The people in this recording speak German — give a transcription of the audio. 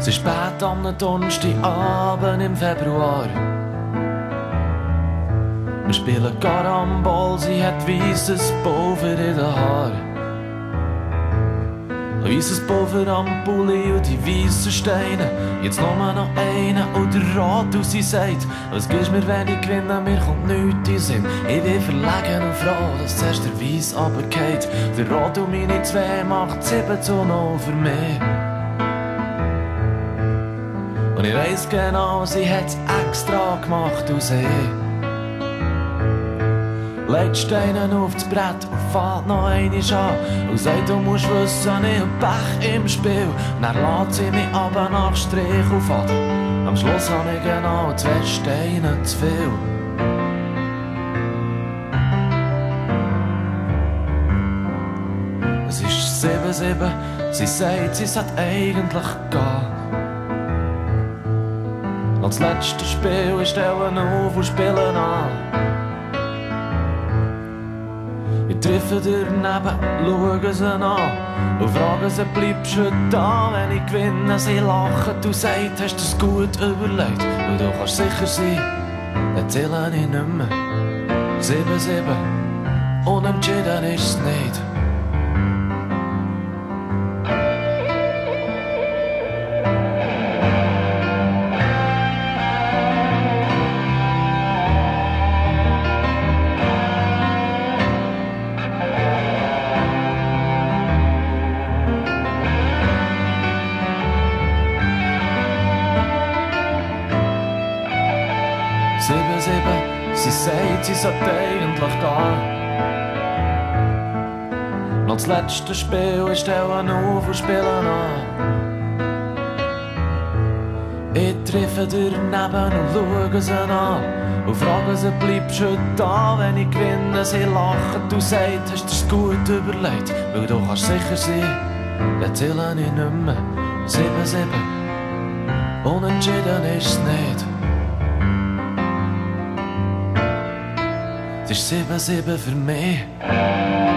Es ist spät am Donnerstagabend im Februar. Wir spielen Karambol, sie hat weißes Pulver in den Haaren. Weißes Pulver am Pulli und die weißen Steine. Jetzt nur noch einen und der Rat aus sie sagt, was gibst mir, wenn ich gewinne, mir kommt nichts in Sinn. Ich bin verlegen und froh, dass zuerst der Weiss runtergeht. Der Rat und meine zwei macht sieben zu 0 für mich. Und ich weiss genau, sie hat's extra gemacht aus ich. Legt Steine aufs Brett und fährt noch einmal an. Und sagt, du musst wissen, ich hab Pech im Spiel. Und dann lässt sie mich aber nach Strich auf. Am Schluss habe ich genau zwei Steine zu viel. Es ist sieben, sieben, sie sagt, sie sollte eigentlich gehen. Als letzte Spiel, ich stelle auf und spiele an. Ich treffe daneben, schaue sie an und frage sie, bleibst du da, wenn ich gewinne? Sie lachen, du sagst, hast du es gut überlegt? Und du kannst sicher sein, zähle ich nicht mehr. Sieben, sieben, unentschieden ist es nicht. Sieben, sieben, sie sagt, sie sollte eigentlich gehen. Noch das letzte Spiel, ich stelle auf und spiele an. Ich treffe daneben und schaue sie an. Und frage sie, bleibst du da, wenn ich gewinne? Sie lachen, du sagst, hast dir's gut überlegt. Weil du kannst sicher sein, dann zähle ich nicht mehr. Sieben, sieben, unentschieden ist es nicht. Es ist sieben, sieben für mich.